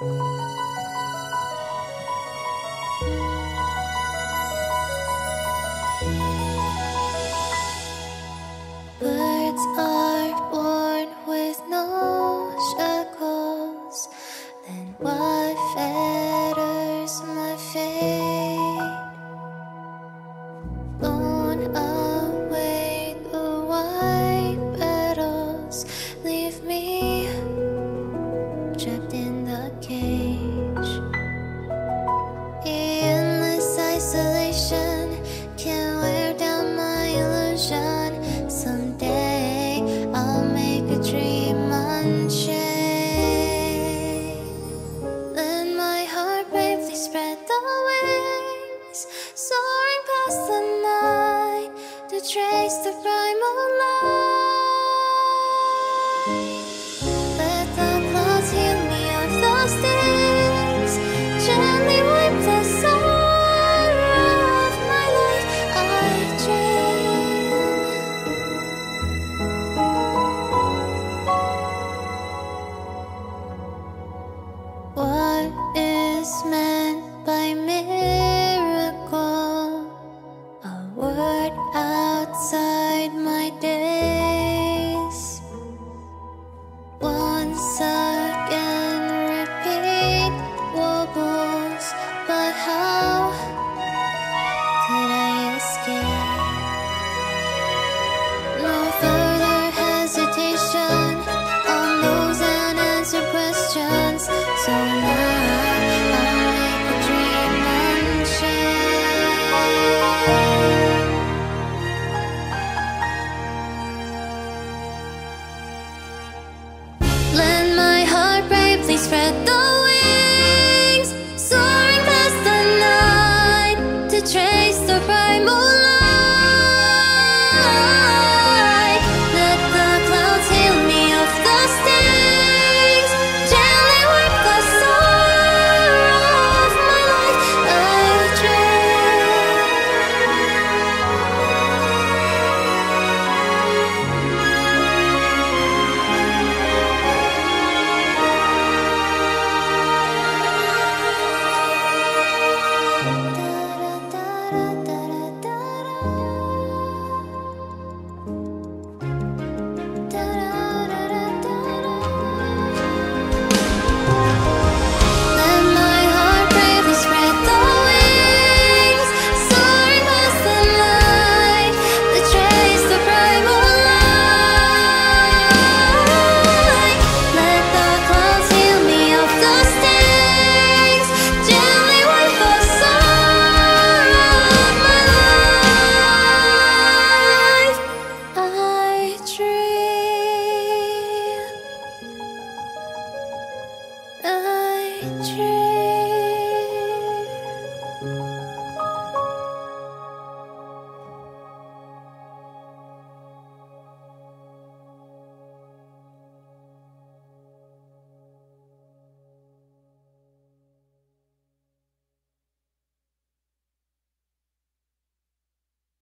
Música to trace the primal line. Let the clouds heal me of those things. Gently wipe the sorrow of my life. I dream. What is meant?